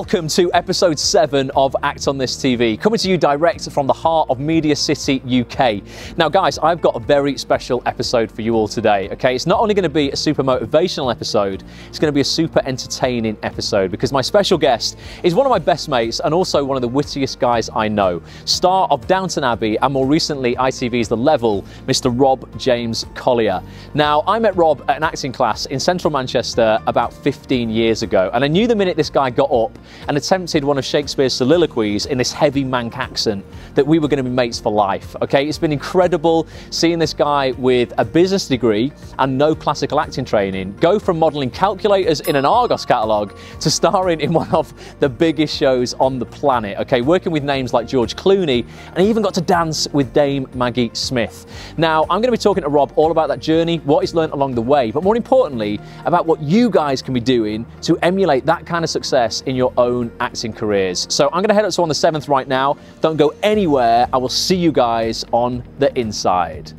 welcome to episode 7 of Act on This TV, coming to you direct from the heart of Media City, UK. Now, guys, I've got a very special episode for you all today, okay? It's not only going to be a super motivational episode, it's going to be a super entertaining episode because my special guest is one of my best mates and also one of the wittiest guys I know. Star of Downton Abbey and more recently ITV's The Level, Mr. Rob James Collier. Now, I met Rob at an acting class in central Manchester about 15 years ago, and I knew the minute this guy got up and attempted one of Shakespeare's soliloquies in this heavy Manc accent that we were going to be mates for life. Okay, it's been incredible seeing this guy with a business degree and no classical acting training go from modelling calculators in an Argos catalogue to starring in one of the biggest shows on the planet. Okay, working with names like George Clooney, and he even got to dance with Dame Maggie Smith. Now, I'm going to be talking to Rob all about that journey, what he's learned along the way, but more importantly, about what you guys can be doing to emulate that kind of success in your own acting careers. So I'm going to head up to on the 7th right now. Don't go anywhere. I will see you guys on the inside.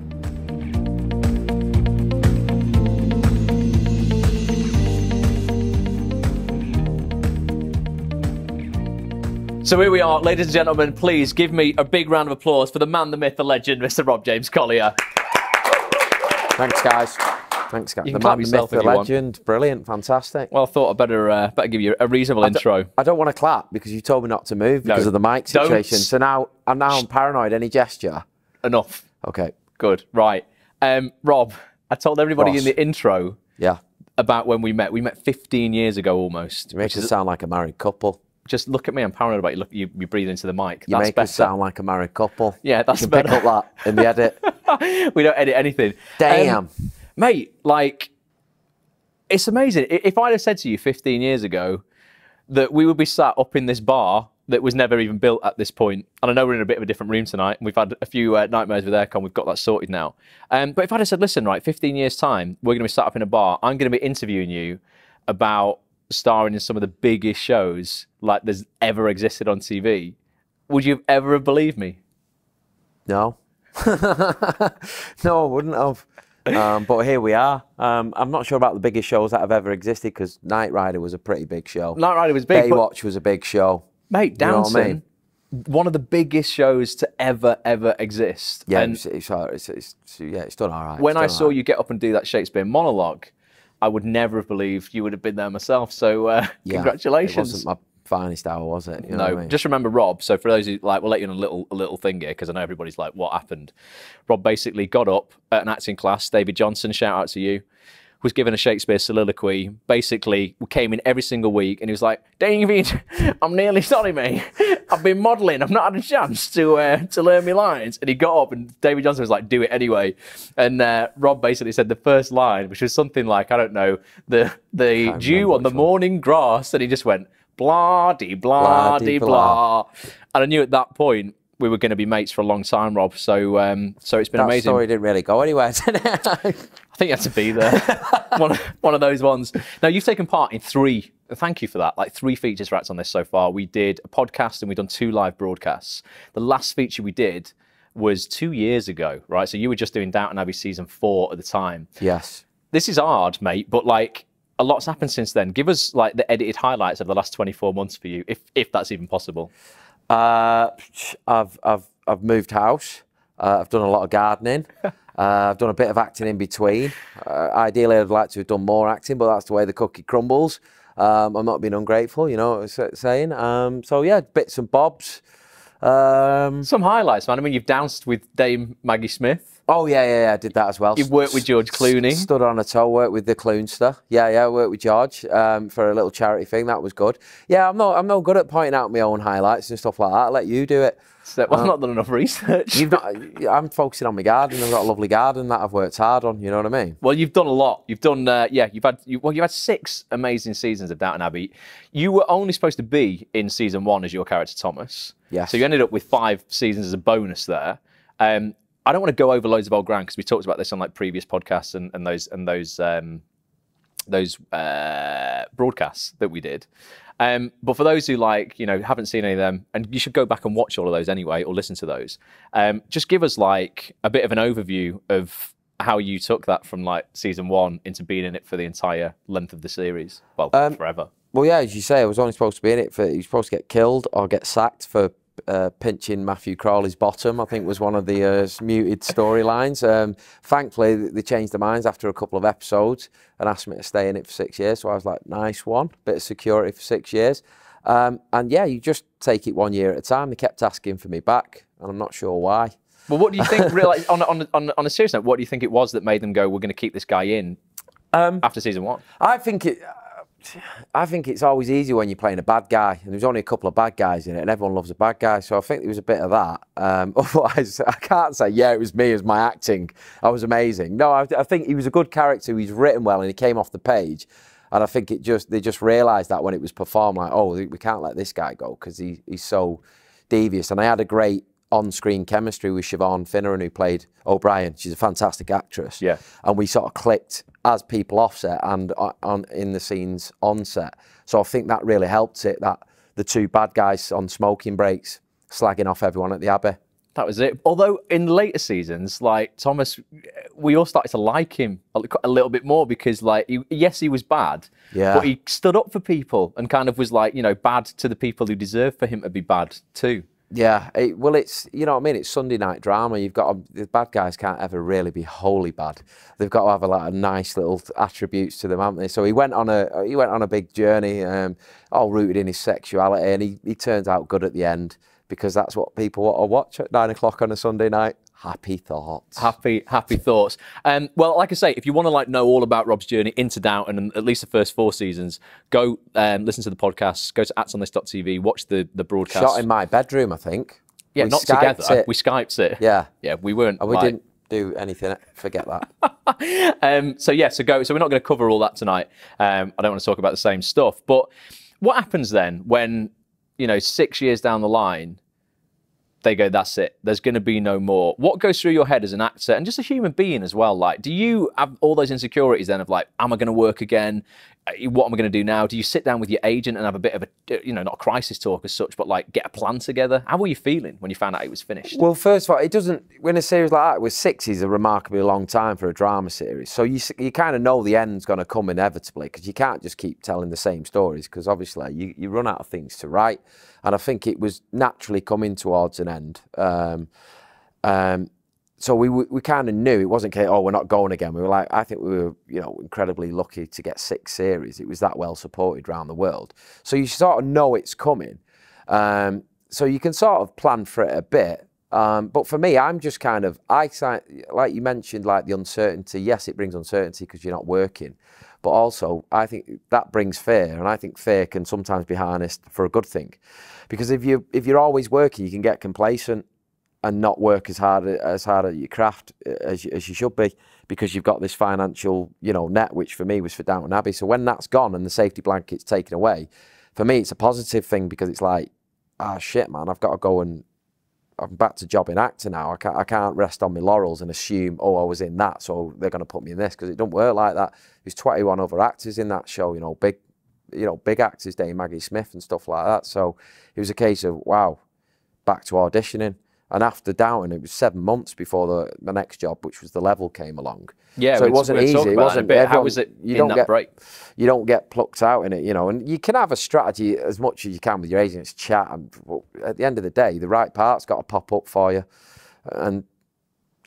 So here we are, ladies and gentlemen. Please give me a big round of applause for the man, the myth, the legend, Mr. Rob James Collier. Thanks, guys. Thanks, guys. The man, myth, the you want. legend. Brilliant. Fantastic. Well, I thought I'd better, uh, better give you a reasonable I intro. I don't want to clap because you told me not to move because No. of the mic Don't. situation. So now, I'm now I'm paranoid. Any gesture? Enough. Okay. Good. Right. Um, Rob, I told everybody Boss. in the intro Yeah. about when we met. We met 15 years ago almost. You make us sound like a married couple. just look at me. I'm paranoid about you. Look, you, you breathe into the mic. You that's make better. us sound like a married couple. Yeah, that's you can better. pick up that in the edit. we don't edit anything. Damn. Um, mate, like, it's amazing. If I'd have said to you 15 years ago that we would be sat up in this bar that was never even built at this point, and I know we're in a bit of a different room tonight, and we've had a few uh, nightmares with aircon, we've got that sorted now. Um, but if I'd have said, listen, right, 15 years' time, we're going to be sat up in a bar, I'm going to be interviewing you about starring in some of the biggest shows like there's ever existed on TV, would you have ever have believed me? No. no, I wouldn't have. Um, but here we are. Um, I'm not sure about the biggest shows that have ever existed because Knight Rider was a pretty big show. Knight Rider was big, but- Baywatch was a big show. Mate, You know I mean? one of the biggest shows to ever, ever exist. Yeah, it's, it's, it's, it's, it's- yeah, it's done all right. when I saw right. you get up and do that Shakespeare monologue, I would never have believed you would have been there myself. So uh, Yeah, congratulations. It wasn't my finest hour, was it? You know no, I mean? just remember Rob. So for those who like, we'll let you in a little a little thing here because I know everybody's like, what happened? Rob basically got up at an acting class. David Johnson, shout out to you. Was given a Shakespeare soliloquy. Basically, came in every single week, and he was like, "David, I'm nearly sorry, mate. I've been modelling. I've not had a chance to uh, to learn my lines." And he got up, and David Johnson was like, "Do it anyway." And uh, Rob basically said the first line, which was something like, "I don't know, the the dew on the morning grass," and he just went blah de blah de Blah-de-blah. blah. And I knew at that point we were going to be mates for a long time, Rob. So um, so it's been that amazing. story didn't really go anywhere, did it? I think you had to be there. one, of, one of those ones. Now, you've taken part in three, thank you for that, like three features for Acts on this so far. We did a podcast and we've done two live broadcasts. The last feature we did was two years ago, right? So you were just doing Downton Abbey season four at the time. yes. This is hard, mate, but like a lot's happened since then. Give us like the edited highlights of the last 24 months for you, if, if that's even possible. Uh, I've, I've, I've moved house. Uh, I've done a lot of gardening. uh, I've done a bit of acting in between. Uh, ideally, I'd like to have done more acting, but that's the way the cookie crumbles. Um, I'm not being ungrateful, you know what I'm saying. Um, so, yeah, bits and bobs. Um, Some highlights, man. I mean, you've danced with Dame Maggie Smith. Oh, yeah, yeah, yeah, I did that as well. You've worked with George Clooney. Stood on a toe, worked with the Cloonster. Yeah, yeah, I worked with George um, for a little charity thing. That was good. Yeah, I'm not, I'm not good at pointing out my own highlights and stuff like that. I'll let you do it. So, well, I've not done enough research. You've not, I'm focusing on my garden. I've got a lovely garden that I've worked hard on. You know what I mean? Well, you've done a lot. You've done, uh, yeah. You've had, you, well, you've had six amazing seasons of Downton Abbey. You were only supposed to be in season one as your character Thomas. Yeah. So you ended up with five seasons as a bonus there. Um, I don't want to go over loads of old ground because we talked about this on like previous podcasts and, and those and those um, those uh, broadcasts that we did. Um, but for those who like, you know, haven't seen any of them, and you should go back and watch all of those anyway, or listen to those. Um, just give us like a bit of an overview of how you took that from like season one into being in it for the entire length of the series. Well, Um, forever. Well, yeah, as you say, I was only supposed to be in it for. He was supposed to get killed or get sacked for uh, pinching Matthew Crawley's bottom. I think was one of the uh, muted storylines. Um, thankfully, they changed their minds after a couple of episodes and asked me to stay in it for six years. So I was like, nice one, bit of security for six years. Um, and yeah, you just take it one year at a time. They kept asking for me back, and I'm not sure why. Well, what do you think? Real, like, on, a- on, on, on a serious note, what do you think it was that made them go, "We're going to keep this guy in" Um, after season one? I think it. I think it's always easy when you're playing a bad guy, and there's only a couple of bad guys in it, and everyone loves a bad guy. So I think there was a bit of that. Um, otherwise, I can't say yeah, it was me as my acting. I was amazing. No, I, I think he was a good character. He's written well, and he came off the page. And I think it just they just realised that when it was performed, like, oh, we can't let this guy go because he, he's so devious. And I had a great on-screen chemistry with Siobhan Finneran, who played O'Brien. She's a fantastic actress. Yeah. And we sort of clicked as people offset and on, on in the scenes on set. So I think that really helped it. That the two bad guys on smoking breaks slagging off everyone at the Abbey. That was it. Although in later seasons, like Thomas, we all started to like him a a little bit more because, like, he, yes, he was bad, Yeah. but he stood up for people and kind of was like, you know, bad to the people who deserve for him to be bad too. Yeah, it, well, it's you know what I mean. It's Sunday night drama. You've got to, the bad guys can't ever really be wholly bad. They've got to have a lot of nice little attributes to them, haven't they? So he went on a he went on a big journey, um, all rooted in his sexuality, and he, he turns out good at the end because that's what people want to watch at nine o'clock on a Sunday night. Happy thoughts. Happy, happy thoughts. Um, well, like I say, if you want to like know all about Rob's journey into Downton and at least the first four seasons, go um, listen to the podcast. Go to actonthis.tv, watch the the broadcast. Shot in my bedroom, I think. yeah, We not Skyped together. it. We skyped it. Yeah, yeah, we weren't. and we like- didn't do anything. Forget that. um, so yeah, so go. So we're not going to cover all that tonight. Um, I don't want to talk about the same stuff. But what happens then when you know six years down the line, they go, "That's it. There's going to be no more." What goes through your head as an actor and just a human being as well? Like, do you have all those insecurities then of like, "Am I going to work again? What am I going to do now?" Do you sit down with your agent and have a bit of a, you know, not a crisis talk as such, but like get a plan together? How were you feeling when you found out it was finished? Well, first of all, it doesn't. When a series like that with six is a remarkably long time for a drama series, so you you kind of know the end's going to come inevitably because you can't just keep telling the same stories because obviously you, you run out of things to write, and I think it was naturally coming towards an end. Um, um, so we we, kind of knew it wasn't. Oh, we're not going again. We were like, I think we were you know incredibly lucky to get six series. It was that well supported around the world, so you sort of know it's coming. Um, so you can sort of plan for it a bit. Um, but for me, I'm just kind of I like you mentioned, like the uncertainty. Yes, it brings uncertainty because you're not working, but also I think that brings fear, and I think fear can sometimes be harnessed for a good thing, because if you if you're always working, you can get complacent and not work as hard as hard at your craft uh, as you, as you should be because you've got this financial you know net which for me was for Downton Abbey. So when that's gone and the safety blanket's taken away for me it's a positive thing because it's like ah shit man I've got to go and I'm back to job in actor now. I can't, I can't rest on my laurels and assume oh I was in that so they're going to put me in this. Because it don't work like that. There's 21 other actors in that show you know big you know big actors Dame Maggie Smith and stuff like that. So it was a case of wow back to auditioning. And after Downton, it was seven months before the, the next job, which was the level, came along. yeah, so it wasn't easy. It about that a wasn't. bit. How was it you in don't that get break? you don't get plucked out in it, you know. And you can have a strategy as much as you can with your agents, chat. And at the end of the day, the right part's got to pop up for you, and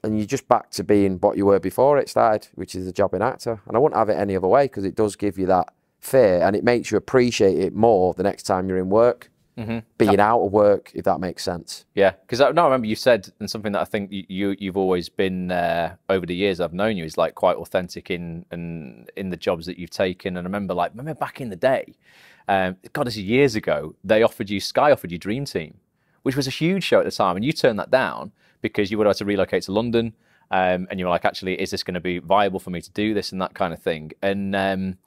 and you're just back to being what you were before it started, which is a job in actor. And I wouldn't have it any other way because it does give you that fear, and it makes you appreciate it more the next time you're in work, Mm-hmm. being out of work, if that makes sense. Yeah, because I, no, I remember you said, and something that I think you, you you've always been uh, over the years I've known you is like quite authentic in in in the jobs that you've taken. And I remember like remember back in the day, um, God, this is years ago. They offered you Sky offered you Dream Team, which was a huge show at the time, and you turned that down because you would have to relocate to London, um, and you were like, actually, is this going to be viable for me to do this and that kind of thing? And um,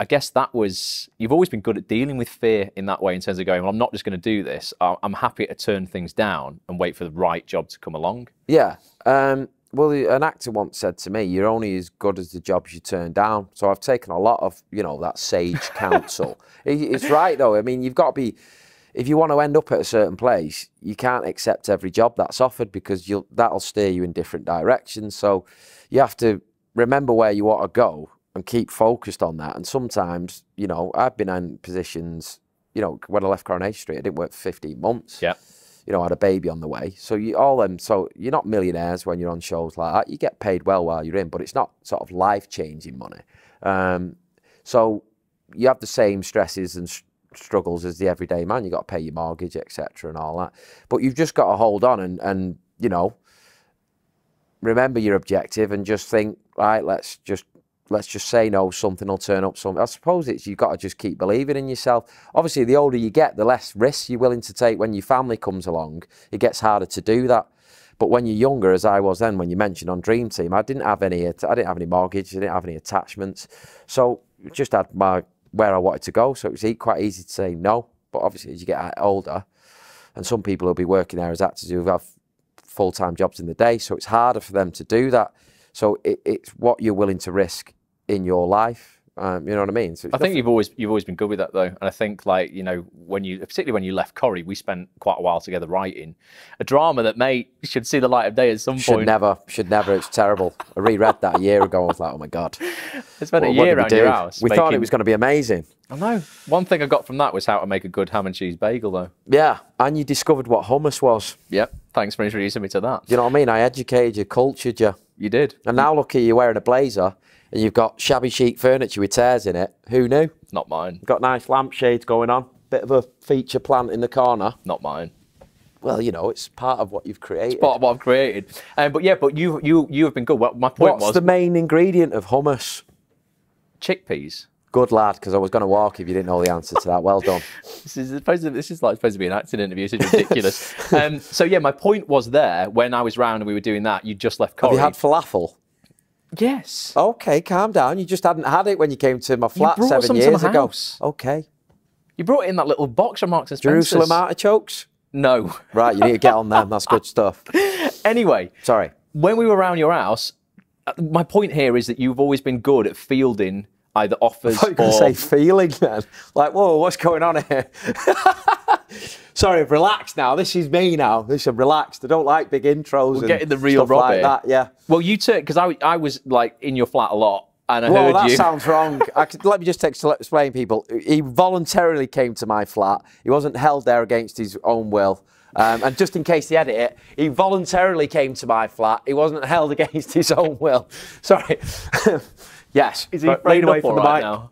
I guess that was you've always been good at dealing with fear in that way in terms of going, well, I'm not just going to do this. I'm happy to turn things down and wait for the right job to come along. Yeah. Um, well, an actor once said to me, "You're only as good as the jobs you turn down." So I've taken a lot of, you know, that sage counsel. It's right though. I mean, you've got to be. if you want to end up at a certain place, you can't accept every job that's offered because you'll that'll steer you in different directions. So you have to remember where you want to go and keep focused on that. And sometimes, you know, I've been in positions, you know, when I left Coronation Street, I didn't work for 15 months. Yeah. You know, I had a baby on the way. So you all them so you're not millionaires when you're on shows like that. You get paid well while you're in, but it's not sort of life changing money. Um, so you have the same stresses and struggles as the everyday man. You got to pay your mortgage, etc., and all that. But you've just got to hold on and and you know remember your objective and just think right. Let's just let's just say no. Something will turn up. Something. I suppose it's you've got to just keep believing in yourself. Obviously, the older you get, the less risks you're willing to take. When your family comes along, it gets harder to do that. But when you're younger, as I was then, when you mentioned on Dream Team, I didn't have any. I didn't have any mortgage. I didn't have any attachments. So just had my where I wanted to go. So it was quite easy to say no. But obviously, as you get uh, older, and some people will be working there as actors who have full time jobs in the day, so it's harder for them to do that. So it, it's what you're willing to risk in your life. Um, you know what I mean? So I think you've always you've always been good with that though, and I think like you know when you particularly when you left Corrie, we spent quite a while together writing a drama that may should see the light of day at some should point. Should never, should never. It's terrible. I reread that a year ago. I was like, oh my god. I spent a year around your house. We thought it was going to be amazing. I know. One thing I got from that was how to make a good ham and cheese bagel, though. Yeah, and you discovered what hummus was. Yep. Thanks for introducing me to that. You know what I mean? I educated you, cultured you. You did. And now look at you wearing a blazer and you've got shabby chic furniture with tears in it. Who knew? Not mine. Got nice lampshades going on. Bit of a feature plant in the corner. Not mine. Well, you know, it's part of what you've created. It's part of what I've created. Um, but yeah, but you you you have been good. Well, my point What's was the main ingredient of hummus? chickpeas. Good lad, because I was going to walk if you didn't know the answer to that. Well done. This is supposed to, this is like supposed to be an acting interview. This is ridiculous. um, so yeah, my point was there when I was round and we were doing that. You just left Have you had falafel? yes. Okay, calm down. You just hadn't had it when you came to my flat seven years ago. house. Okay. You brought in that little box of Marks and Spencer's. Jerusalem artichokes? No. Right, you need to get on them. That's good stuff. Anyway, Sorry. when we were around your house, uh, my point here is that you've always been good at fielding either offers I you were or say feeling then. Like, whoa, what's going on here? Sorry, relax now. This is me now. This is relaxed. I don't like big intros. and getting the real stuff like that. Yeah. Well, you took because I I was like in your flat a lot, and I Well, heard that you. sounds wrong. I could, let me just ex- explain, people. He voluntarily came to my flat. He wasn't held there against his own will. Um, and just in case they edit it, he voluntarily came to my flat. He wasn't held against his own will. Sorry. Yes. Is he lean away from the right mic. now?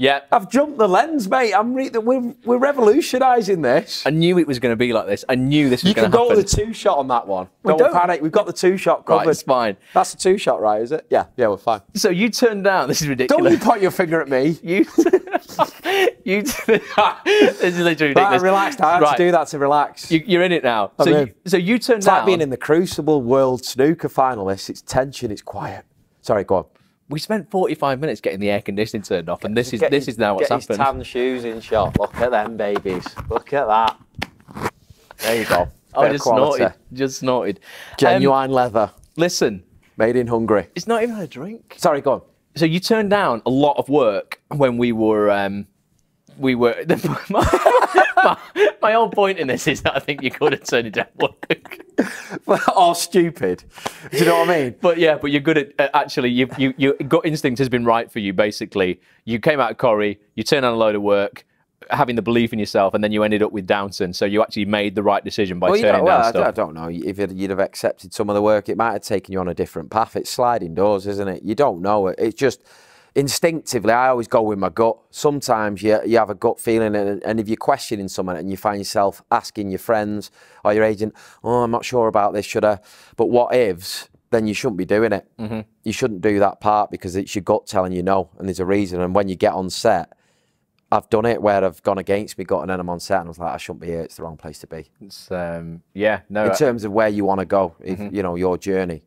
Yeah. I've jumped the lens, mate. I'm re- we're, we're revolutionising this. I knew it was going to be like this. I knew this was going to happen. You can go with the two shot on that one. We don't, don't- panic. We've got the two shot covered. Right, it's fine. That's a two shot, right? Is it? Yeah. Yeah, we're fine. So you turned down. This is ridiculous. Don't you point your finger at me. You, you. this is literally Right, ridiculous. relaxed. I had Right, to do that to relax. You, you're in it now. So, in. you, so you turned It's down. like being in the Crucible World Snooker finalists. It's tension. It's quiet. Sorry, go on. We spent 45 minutes getting the air conditioning turned off, and this is Get this his- is now what's get happened. His tan shoes in shot. Look at them babies. Look at that. There you go. I Bit of just quality. snorted. Just snorted. Um, Genuine leather, listen, made in Hungary. it's not even a drink. Sorry, go on. So you turned down a lot of work when we were um, we were. my, whole point in this is that I think you could have turned it down work. oh, stupid. Do you know what I mean? But yeah, but you're good at uh, actually. You, you, your gut instinct has been right for you. Basically, you came out of Corrie, you turned on a load of work, having the belief in yourself, and then you ended up with Downton. So you actually made the right decision by Well, you turning know, well, down I, stuff. I don't know. If you'd, you'd have accepted some of the work, it might have taken you on a different path. It's sliding doors, isn't it? You don't know it. It's just instinctively, I always go with my gut. Sometimes you, you have a gut feeling, and, and if you're questioning someone and you find yourself asking your friends or your agent, oh, I'm not sure about this, should I? But what ifs? Then you shouldn't be doing it. Mm-hmm. You shouldn't do that part because it's your gut telling you no, and there's a reason. And when you get on set, I've done it where I've gone against me gut, and then I'm on set and I was like, I shouldn't be here. It's the wrong place to be It's, um, yeah, no. in I- terms of where you want to go, if Mm-hmm. you know your journey.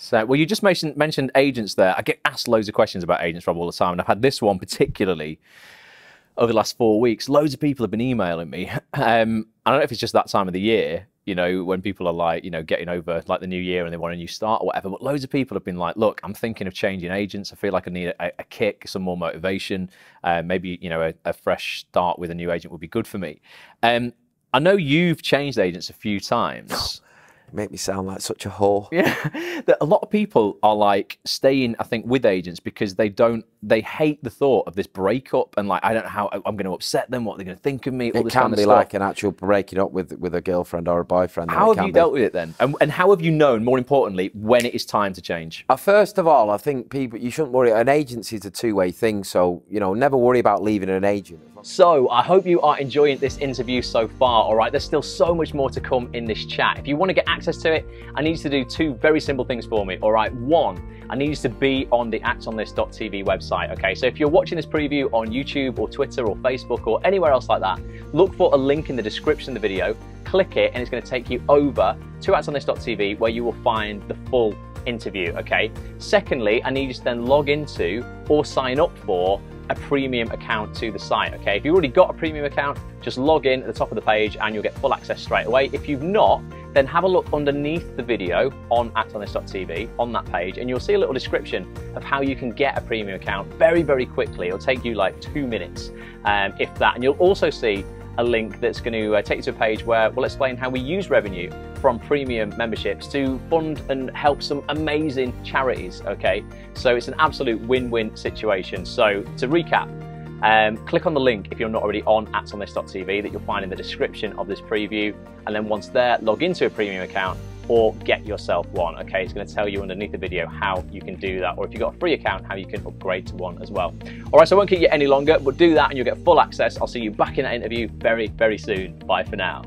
So, well, you just mentioned mentioned agents there. I get asked loads of questions about agents, Rob, all the time, and I've had this one particularly over the last four weeks. Loads of people have been emailing me. Um, I don't know if it's just that time of the year, you know, when people are like, you know, getting over like the new year and they want a new start or whatever. But loads of people have been like, look, I'm thinking of changing agents. I feel like I need a, a kick, some more motivation. Uh, maybe, you know, a, a, fresh start with a new agent would be good for me. Um, I know you've changed agents a few times make me sound like such a whore. Yeah, that a lot of people are like staying, I think, with agents because they don't, they hate the thought of this breakup and like I don't know how I'm going to upset them, what they're going to think of me. All it can be like an actual breaking up with with a girlfriend or a boyfriend. How have you be. dealt with it then? And, and how have you known, more importantly, when it is time to change? Uh, first of all, I think people you shouldn't worry. An agency is a two way thing, so you know never worry about leaving an agent. So I hope you are enjoying this interview so far. All right, there's still so much more to come in this chat. If you want to get access to it, I need you to do two very simple things for me. All right, one, I need you to be on the actonthis.tv website. Okay, so if you're watching this preview on YouTube or Twitter or Facebook or anywhere else like that, look for a link in the description of the video, click it, and it's going to take you over to actonthis.tv where you will find the full interview. Okay. Secondly, I need you to then log into or sign up for a premium account to the site, okay? If you've already got a premium account, just log in at the top of the page and you'll get full access straight away. If you've not, then have a look underneath the video on actonthis.tv on that page and you'll see a little description of how you can get a premium account very, very quickly. It'll take you like two minutes, um, if that. And you'll also see a link that's going to uh, take you to a page where we'll explain how we use revenue from premium memberships to fund and help some amazing charities. Okay, so it's an absolute win win situation. So, to recap, um, click on the link if you're not already on actonthis.tv that you'll find in the description of this preview. And then once there, log into a premium account or get yourself one. Okay, it's going to tell you underneath the video how you can do that, or if you've got a free account, how you can upgrade to one as well. All right, so I won't keep you any longer, but do that and you'll get full access. I'll see you back in that interview very, very soon. Bye for now.